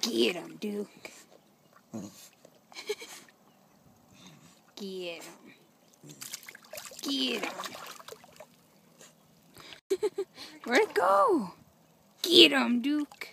Get him, Duke. Get him. Get him. Where'd it go? Get him, Duke.